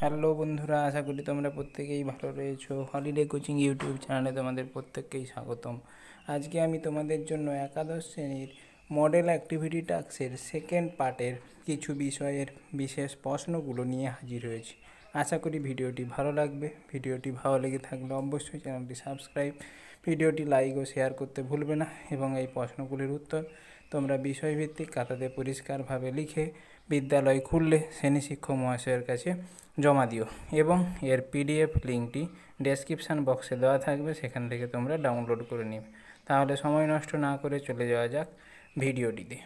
Hello বন্ধুরা, আশা করি তোমরা প্রত্যেকেই ভালো রয়েছো। হলিডে কোচিং ইউটিউব চ্যানেলে তোমাদের প্রত্যেককেই স্বাগতম। আজকে আমি তোমাদের জন্য একাদশ শ্রেণির মডেল অ্যাক্টিভিটি টাস্কের সেকেন্ড পার্টের কিছু বিষয়ের বিশেষ প্রশ্নগুলো নিয়ে হাজির হয়েছি। আশা করি ভিডিওটি ভালো লাগবে। ভিডিওটি ভালো লেগে থাকলে অবশ্যই চ্যানেলটি সাবস্ক্রাইব ভিডিওটি লাইক ও শেয়ার করতে ভুলবে না এবং এই প্রশ্নগুলির উত্তর তোমরা বিষয়ভিত্তিক খাতাতে পরিষ্কারভাবে লিখে বিদ্যালয় খুললে শ্রেণি শিক্ষক মহাশয়ের কাছে জমা দিও এবং এর পিডিএফ লিঙ্কটি ডেসক্রিপশান বক্সে দেওয়া থাকবে, সেখান থেকে তোমরা ডাউনলোড করে নেবে। তাহলে সময় নষ্ট না করে চলে যাওয়া যাক ভিডিওটিতে।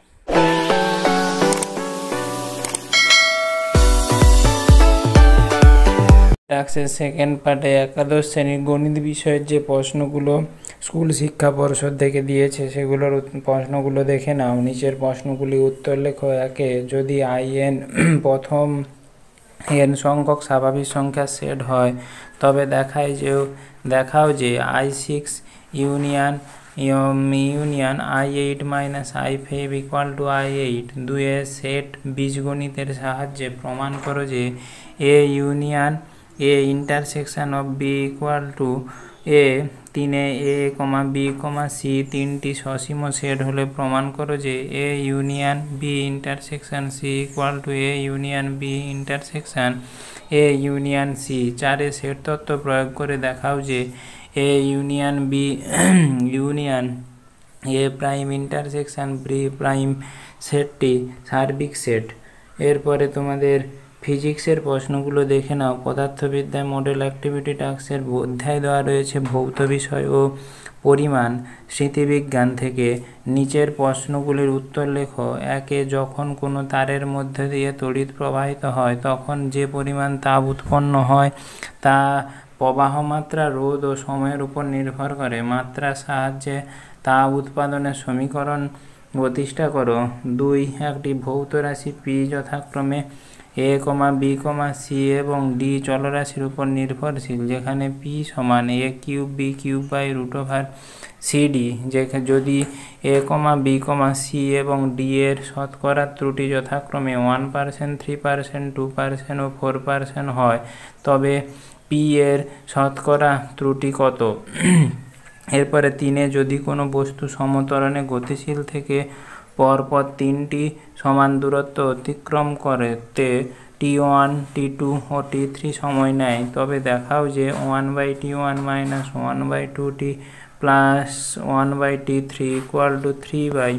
টাক্সের সেকেন্ড পার্টে একাদশ শ্রেণির গণিত বিষয়ের যে প্রশ্নগুলো স্কুল শিক্ষা পর্ষদ থেকে দিয়েছে সেগুলোর প্রশ্নগুলো দেখে নাও। নিচের প্রশ্নগুলি উত্তর লেখো একে। যদি আইএন প্রথম এন সংখ্যক স্বাভাবিক সংখ্যা সেট হয়, তবে দেখায় যে দেখাও যে I six union union I eight minus I five equal to I eight. দুয়ের সেট বীজগণিতের সাহায্যে প্রমাণ করো যে A union, A intersection of B equal to A তিনে A, comma B, comma C তিনটি সসীম সেট হলে প্রমাণ করো যে A union, B intersection, C equal to A union, B intersection. A union, C. চারে সেট তত্ত্ব প্রয়োগ করে দেখাও যে A union, B union, A prime intersection, B prime সেটটি সার্বিক সেট। এরপরে তোমাদের ফিজিক্সের প্রশ্নগুলো দেখে নাও। পদার্থবিদ্যায় মডেল অ্যাক্টিভিটি টাস্কের অধ্যায় দেওয়া রয়েছে ভৌত বিষয় ও পরিমাণ, স্মৃতিবিজ্ঞান থেকে। নিচের প্রশ্নগুলির উত্তর লেখো। একে যখন কোনো তারের মধ্যে দিয়ে তড়িৎ প্রবাহিত হয়, তখন যে পরিমাণ তাপ উৎপন্ন হয়, তা প্রবাহ মাত্রা রোধ ও সময়ের উপর নির্ভর করে। মাত্রার সাহায্যে তাপ উৎপাদনের সমীকরণ প্রতিষ্ঠা করো। দুই, একটি ভৌত রাশি পি যথাক্রমে A comma B comma C এবং ডি চলরাশির উপর নির্ভরশীল, যেখানে পি সমান A cube B cube by root over CD যেখানে যদি A comma B comma C এবং ডি এর শতকরা ত্রুটি যথাক্রমে one percent three percent two percent ও ফোর পার্সেন্ট হয়, তবে পি এর শতকরা ত্রুটি কত? এরপরে তিনে যদি কোনো বস্তু সমতরণে গতিশীল থেকে পরপর তিনটি সমান দূরত্ব অতিক্রম করে। তে টি ওয়ান, টি টু ও টি থ্রি সময় নেয়। তবে দেখাও যে one by T one minus one by two T plus one by T three equal to three by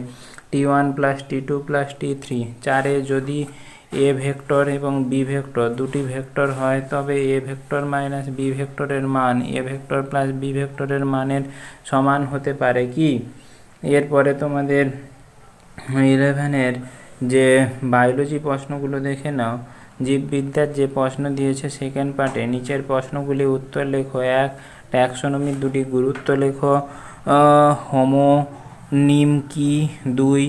T one plus T two plus T three. চারে যদি A vector এবং B vector দুটি vector হয়, তবে এ vector minus B ভেক্টরের মান, এ vector plus B ভেক্টরের মানের সমান হতে পারে কি? এরপরে তোমাদের ইলেভেনের যে বায়োলজি প্রশ্নগুলো দেখে নাও, জীববিদ্যার যে প্রশ্ন দিয়েছে সেকেন্ড পার্টে নিচের প্রশ্নগুলি উত্তর লেখো, এক ট্যাক্সোনমির দুটি গুরুত্ব লেখো হোমো নিম কি, দুই,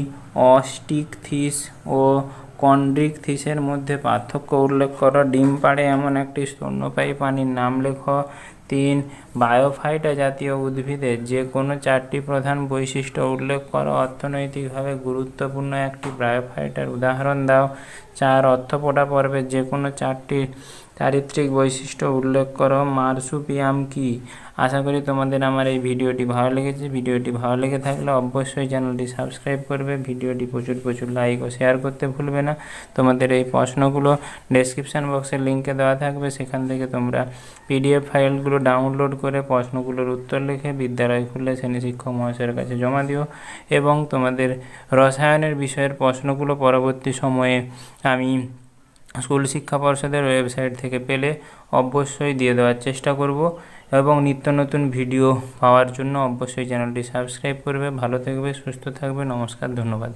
অস্টিক থিস ও কন্ড্রিক থিসের মধ্যে পার্থক্য উল্লেখ করো, ডিম পাড়ে এমন একটি স্তন্যপায়ী প্রাণীর নাম লেখো তিন, বায়োফাইটা জাতীয় উদ্ভিদের যে কোনো চারটি প্রধান বৈশিষ্ট্য উল্লেখ করো। অর্থনৈতিকভাবে গুরুত্বপূর্ণ একটি বায়োফাইটার উদাহরণ দাও। চার, অর্থপোটা পর্বের যে কোনো চারটি চারিত্রিক বৈশিষ্ট্য উল্লেখ করো। মার্সুপিয়াম কি? আশা করি তোমাদের আমার এই ভিডিওটি ভালো লেগেছে। ভিডিওটি ভালো লেগে থাকলে অবশ্যই চ্যানেলটি সাবস্ক্রাইব করবে। ভিডিওটি প্রচুর প্রচুর লাইক ও শেয়ার করতে ভুলবে না। তোমাদের এই প্রশ্নগুলো ডেসক্রিপশান বক্সের লিঙ্কে দেওয়া থাকবে। সেখান থেকে তোমরা পিডিএফ ফাইলগুলো ডাউনলোড করে প্রশ্নগুলোর উত্তর লিখে বিদ্যালয় খুললে শ্রেণি শিক্ষক মহাশয়ের কাছে জমা দিও এবং তোমাদের রসায়নের বিষয়ের প্রশ্নগুলো পরবর্তী সময়ে আমি স্কুল শিক্ষা পর্ষদের ওয়েবসাইট থেকে পেলে অবশ্যই দিয়ে দেওয়ার চেষ্টা করব এবং নিত্য নতুন ভিডিও পাওয়ার জন্য অবশ্যই চ্যানেলটি সাবস্ক্রাইব করবে। ভালো থাকবে, সুস্থ থাকবে। নমস্কার, ধন্যবাদ।